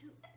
two.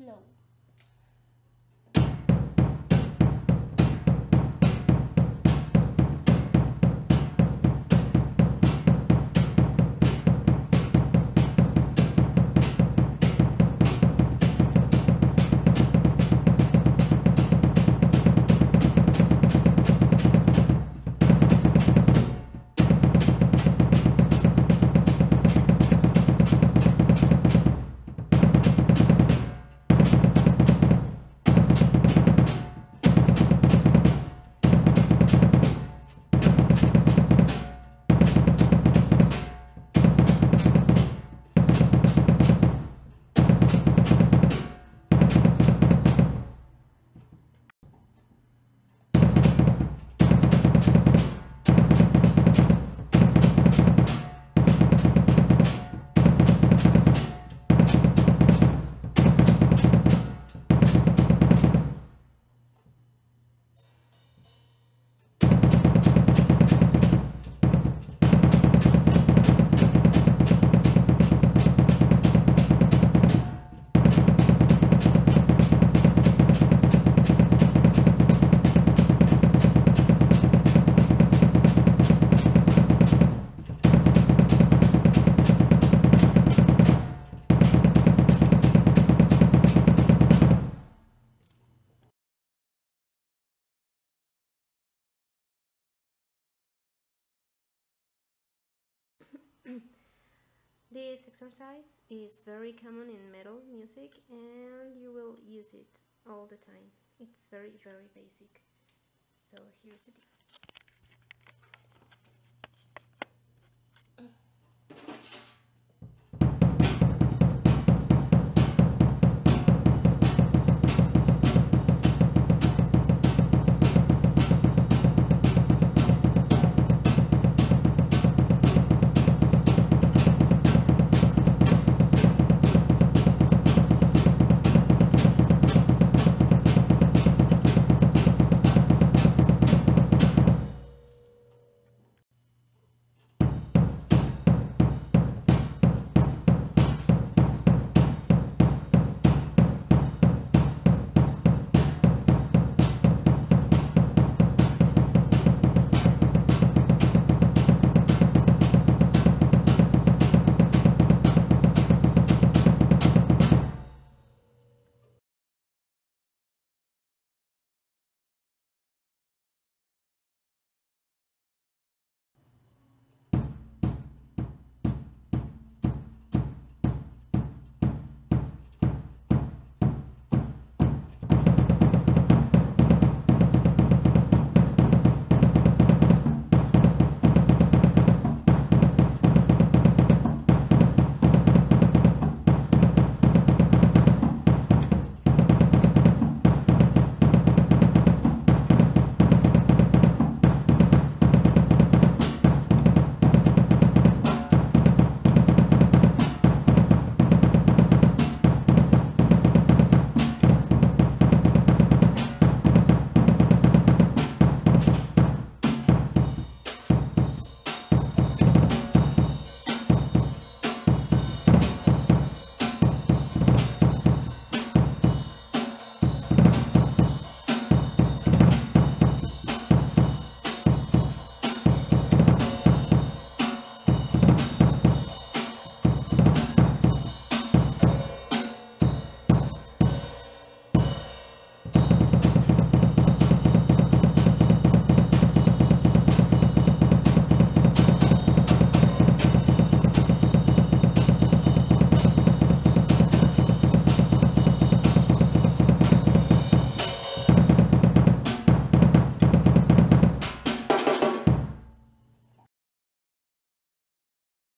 Slow. This exercise is very common in metal music and you will use it all the time. It's very very basic. So here's the difference.